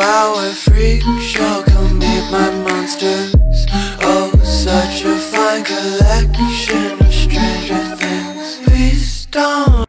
our freak show Come meet my monsters. Oh, such a fine collection of stranger things. Please don't.